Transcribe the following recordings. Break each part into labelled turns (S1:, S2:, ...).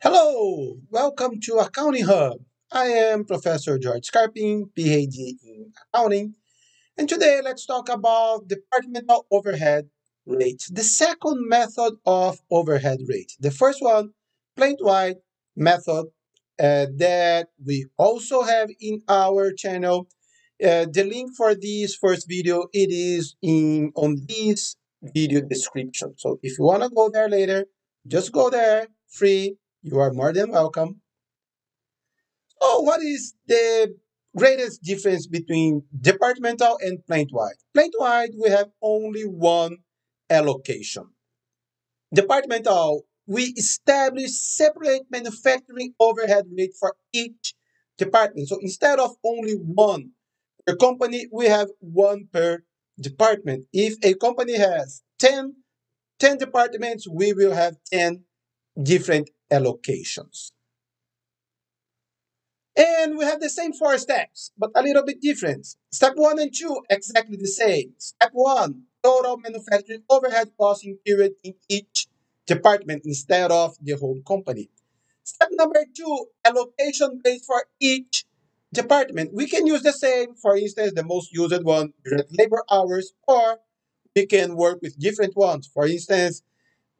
S1: Hello, welcome to Accounting Hub. I am Professor George Scarpin, PhD in accounting, and today let's talk about departmental overhead rates, the second method of overhead rate. The first one, plant-wide method uh, that we also have in our channel. Uh, the link for this first video, it is in on this video description. So if you want to go there later, just go there, free, you are more than welcome. So, what is the greatest difference between departmental and plant-wide? Plant-wide, we have only one allocation. Departmental, we establish separate manufacturing overhead rate for each department. So instead of only one per company, we have one per department. If a company has 10, 10 departments, we will have 10 different allocations. And we have the same four steps, but a little bit different. Step one and two, exactly the same. Step one, total manufacturing overhead costing period in each department instead of the whole company. Step number two, allocation base for each department. We can use the same, for instance, the most used one, direct labor hours, or we can work with different ones. For instance,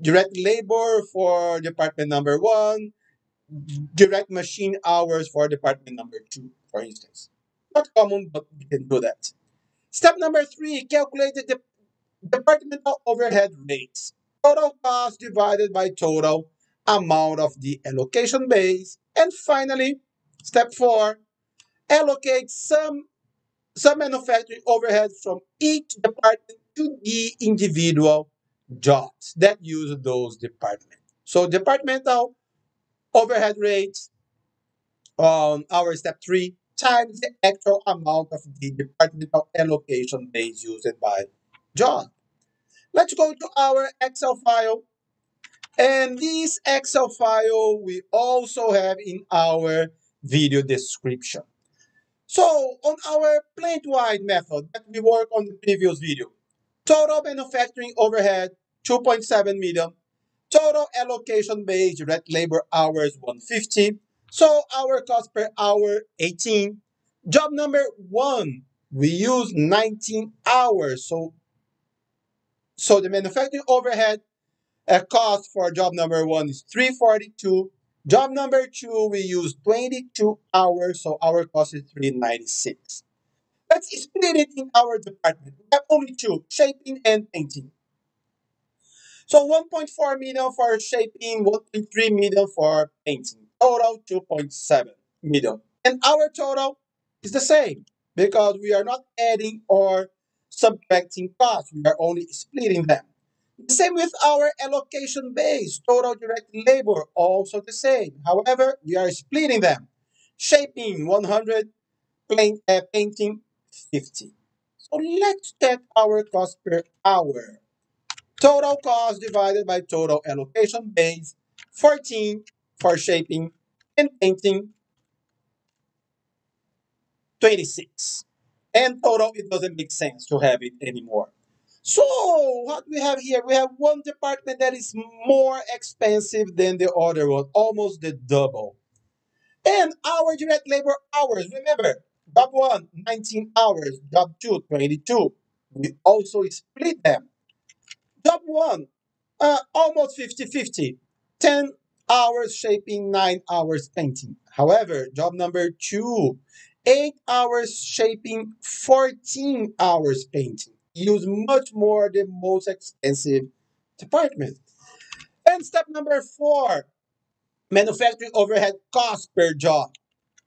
S1: direct labor for department number one, direct machine hours for department number two, for instance. Not common, but we can do that. Step number three, calculate the departmental overhead rates. Total cost divided by total amount of the allocation base. And finally, step four, allocate some, some manufacturing overhead from each department to the individual jobs that use those departments. So departmental overhead rates on our step three times the actual amount of the departmental allocation base used by job. Let's go to our Excel file. And this Excel file we also have in our video description. So on our plant-wide method that we worked on the previous video, total manufacturing overhead 2.7 million, total allocation base direct labor hours 150, so our cost per hour 18. Job number one, we use 19 hours, so so the manufacturing overhead uh, cost for job number one is 342. Job number two, we use 22 hours, so our cost is 396. Let's split it in our department. We have only two, shaping and painting. So 1.4 million for shaping, 1.3 million for painting. Total 2.7 million. And our total is the same because we are not adding or subtracting costs. We are only splitting them. The same with our allocation base, total direct labor, also the same. However, we are splitting them. Shaping 100, plain, uh, painting 50. So let's check our cost per hour. Total cost divided by total allocation base, 14 for shaping and painting, 26. And total, it doesn't make sense to have it anymore. So what we have here, we have one department that is more expensive than the other one, almost the double. And our direct labor hours, remember, job one, 19 hours, job two, 22. We also split them. Job one, uh, almost 50-50, 10 hours shaping, 9 hours painting. However, job number two, 8 hours shaping, 14 hours painting use much more the most expensive department. And step number four, manufacturing overhead cost per job.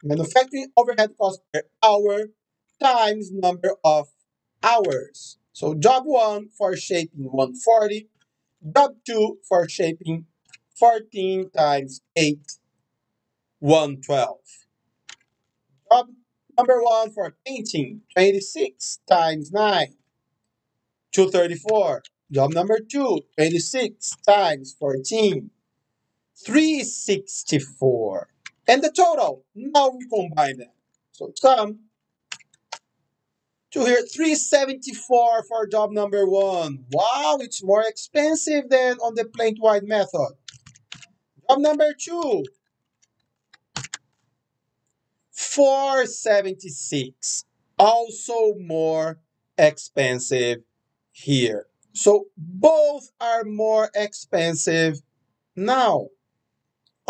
S1: Manufacturing overhead cost per hour times number of hours. So job one for shaping 140, job two for shaping 14 times 8, 112. Job number one for painting 26 times 9, 234. Job number two, 26 times 14, 364. And the total, now we combine them. So sum to here, 374 for job number one. Wow, it's more expensive than on the plant-wide method. Job number two, 476. Also more expensive here. So both are more expensive now.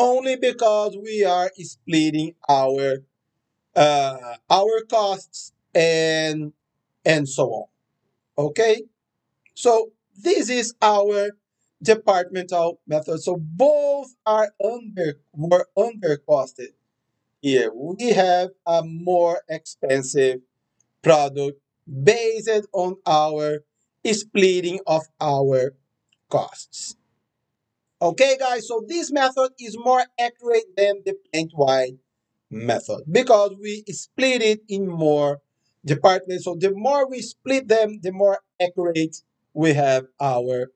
S1: Only because we are splitting our uh, our costs and and so on. Okay? So this is our departmental method. So both are under were under costed. Here we have a more expensive product based on our splitting of our costs. Okay, guys, so this method is more accurate than the plant-wide method because we split it in more departments. So the more we split them, the more accurate we have our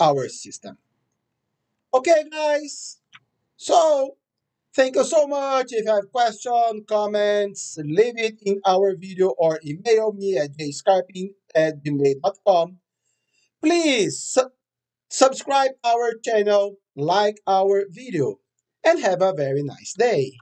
S1: our system. Okay, guys. So thank you so much. If you have questions, comments, leave it in our video or email me at jscarpin at gmail.com. Please subscribe our channel, like our video, and have a very nice day.